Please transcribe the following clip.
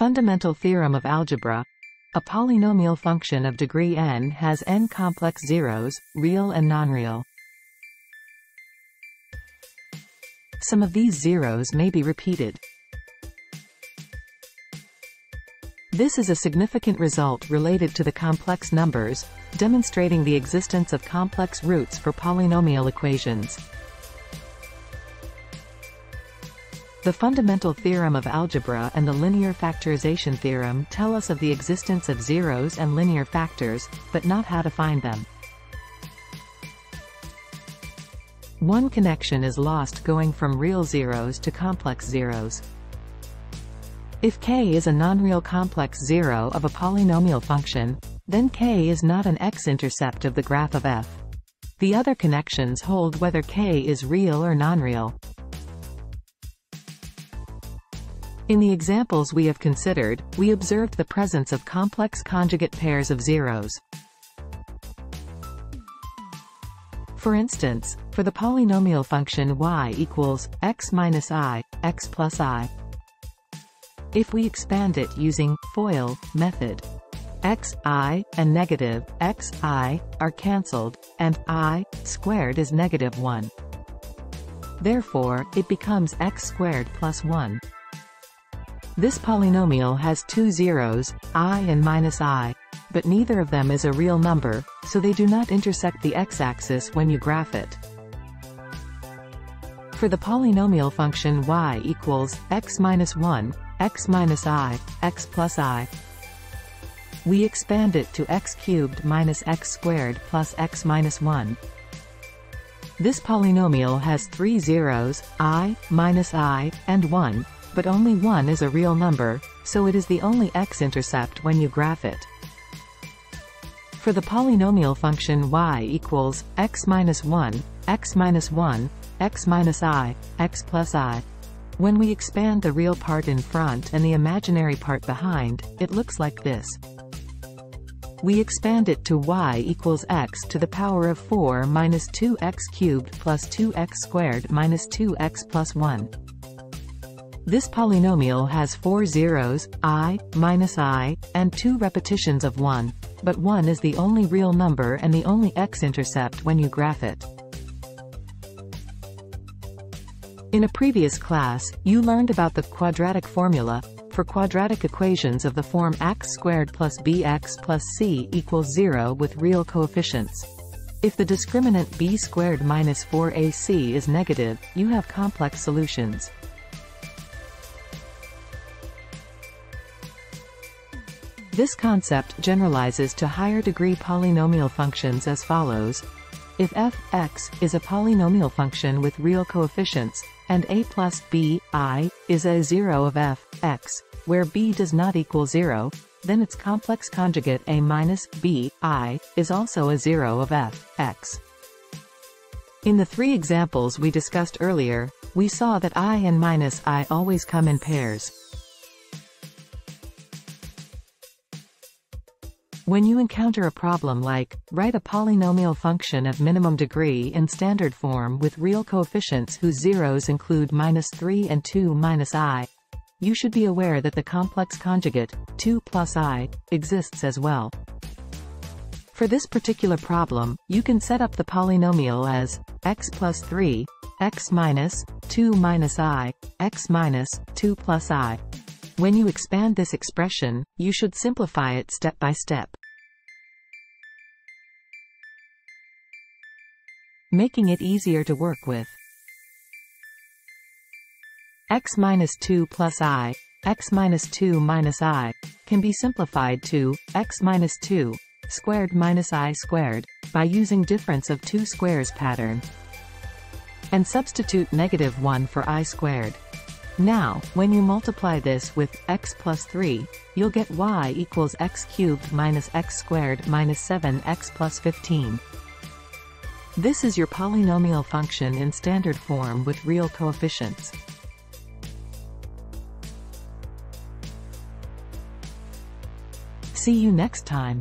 Fundamental theorem of algebra. A polynomial function of degree n has n complex zeros, real and non-real. Some of these zeros may be repeated. This is a significant result related to the complex numbers, demonstrating the existence of complex roots for polynomial equations. The fundamental theorem of algebra and the linear factorization theorem tell us of the existence of zeros and linear factors, but not how to find them. One connection is lost going from real zeros to complex zeros. If k is a non-real complex zero of a polynomial function, then k is not an x-intercept of the graph of f. The other connections hold whether k is real or non-real. In the examples we have considered, we observed the presence of complex conjugate pairs of zeros. For instance, for the polynomial function y equals x minus i, x plus i. If we expand it using FOIL method, x, i, and negative, x, i, are cancelled, and i, squared is negative 1. Therefore, it becomes x squared plus 1. This polynomial has two zeros, i and minus i, but neither of them is a real number, so they do not intersect the x-axis when you graph it. For the polynomial function y equals x minus 1, x minus i, x plus i, we expand it to x cubed minus x squared plus x minus 1. This polynomial has three zeros, i, minus i, and 1, but only 1 is a real number, so it is the only x-intercept when you graph it. For the polynomial function y equals x minus 1, x minus 1, x minus i, x plus i, when we expand the real part in front and the imaginary part behind, it looks like this. We expand it to y equals x to the power of 4 minus 2x cubed plus 2x squared minus 2x plus 1. This polynomial has four zeros, i, minus i, and two repetitions of 1, but 1 is the only real number and the only x-intercept when you graph it. In a previous class, you learned about the quadratic formula for quadratic equations of the form x squared plus bx plus c equals 0 with real coefficients. If the discriminant b squared minus 4ac is negative, you have complex solutions. This concept generalizes to higher degree polynomial functions as follows. If f, x, is a polynomial function with real coefficients, and a plus b, i, is a zero of f, x, where b does not equal zero, then its complex conjugate a minus b, i, is also a zero of f, x. In the three examples we discussed earlier, we saw that i and minus i always come in pairs. When you encounter a problem like, write a polynomial function of minimum degree in standard form with real coefficients whose zeros include minus 3 and 2 minus i, you should be aware that the complex conjugate, 2 plus i, exists as well. For this particular problem, you can set up the polynomial as x plus 3, x minus 2 minus i, x minus 2 plus i. When you expand this expression, you should simplify it step by step. making it easier to work with. x minus 2 plus i, x minus 2 minus i, can be simplified to x minus 2 squared minus i squared, by using difference of two squares pattern. And substitute negative 1 for i squared. Now, when you multiply this with x plus 3, you'll get y equals x cubed minus x squared minus 7x plus 15. This is your polynomial function in standard form with real coefficients. See you next time.